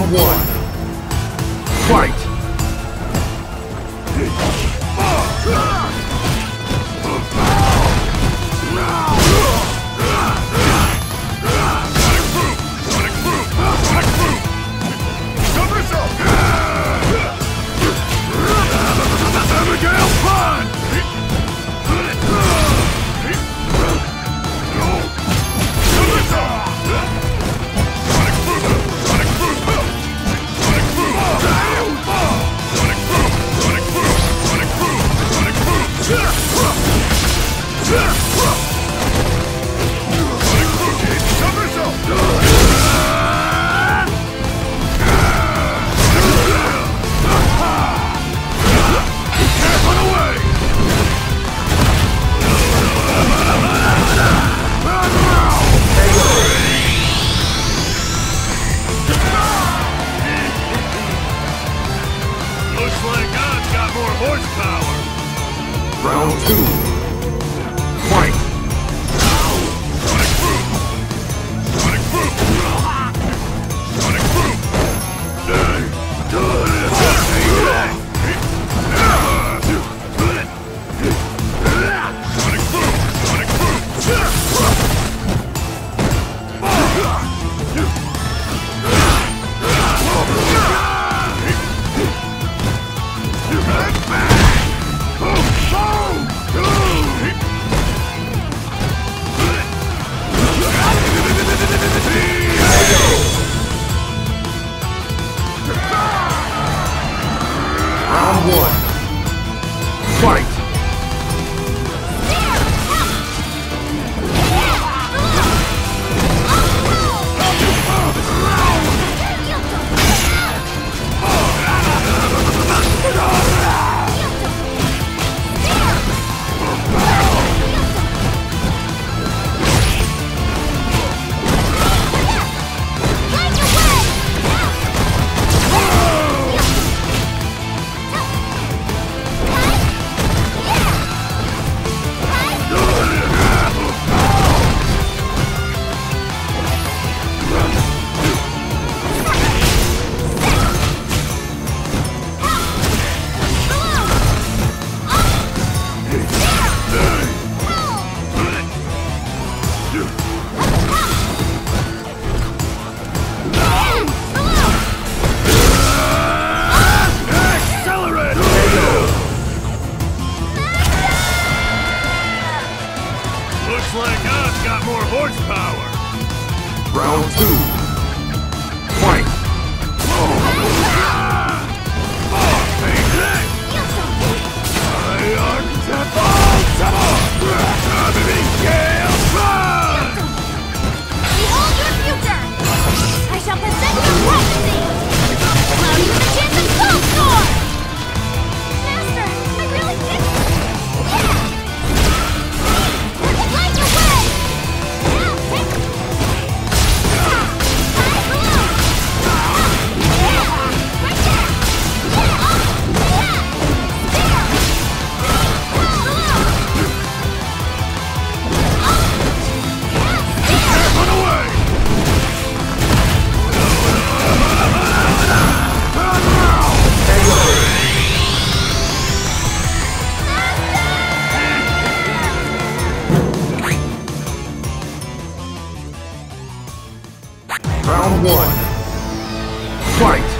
Round one. Fight! Round two. Two. Round one. Fight!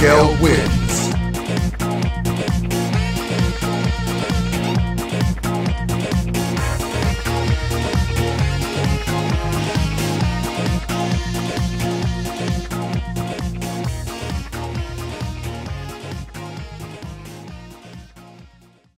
Abigail wins.